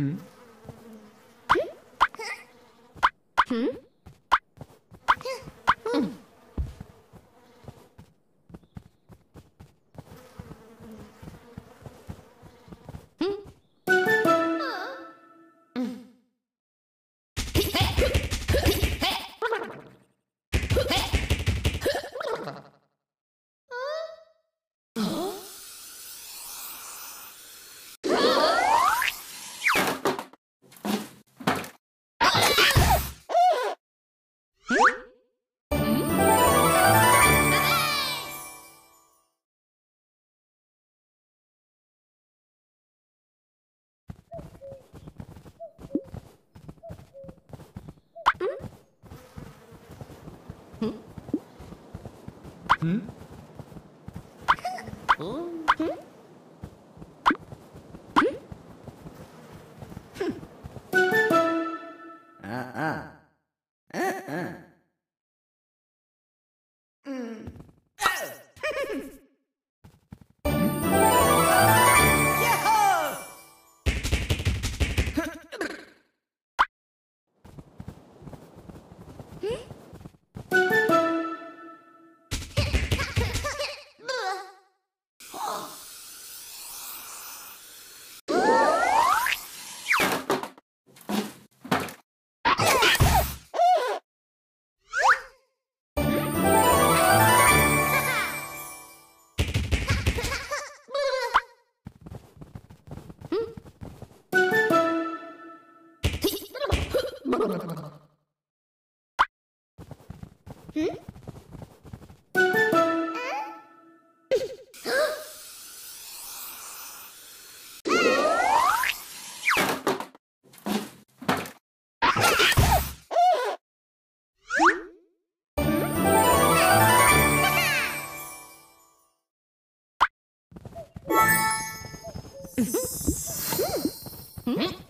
Hmm? Hmm? Oh. Ah ah. Ah ah. Hmm?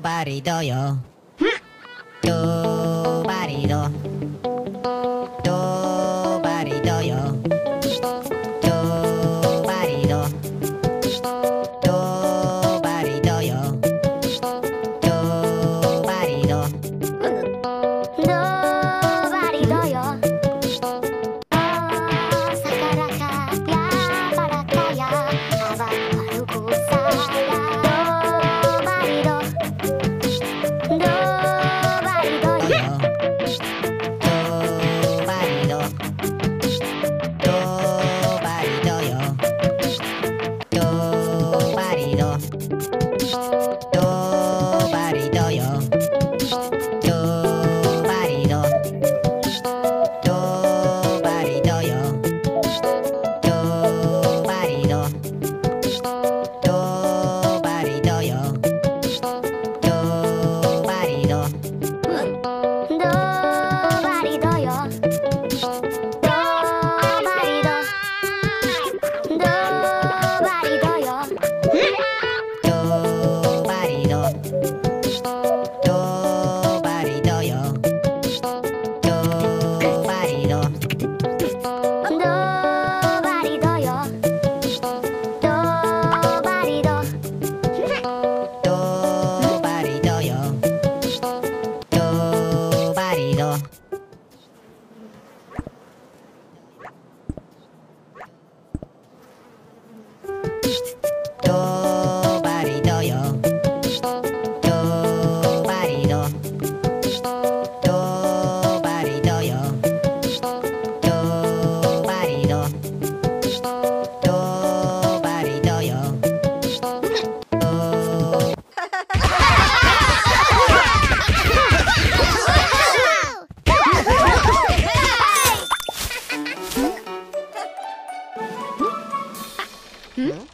バリだよ。yeah!